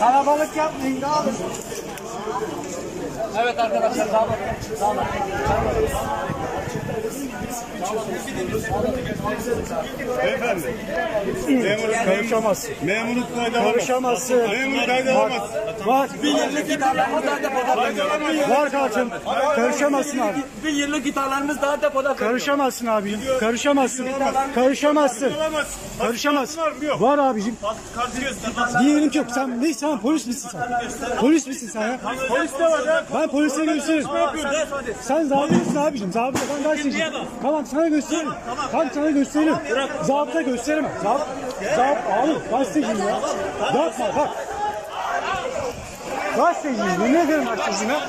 Kalabalık yapmayın dağılın. Evet arkadaşlar sağ olun. Beyefendi. Memur Karışamazsın. Memurluk kaydı alamaz. Karışamazsın. Memur kaydı alamaz. Var. Bir yıllık gitarlarımız daha depoda. Var kardeşim. Karışamazsın abi. Bir yıllık gitarlarımız daha depoda. Karışamazsın abi. Karışamazsın. Karışamazsın. Karışamazsın. Var abicim. Diyelim ki yok. Sen ne? Sen polis misin sen? Polis misin sen ya? Polis de var ya. Ben polise gösteririm. Sen zabıtasın abicim. Zabıta ben gazeteciyim. Tamam sana gösteririm. Tamam sana gösteririm. Zabıta gösteremem. Zabıta. Zabıta. Abi gazeteciyim ya. Yapma bak. Gazeteciyim. Ne derim gazeteciyim ya?